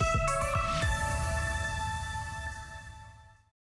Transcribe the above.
Thank you.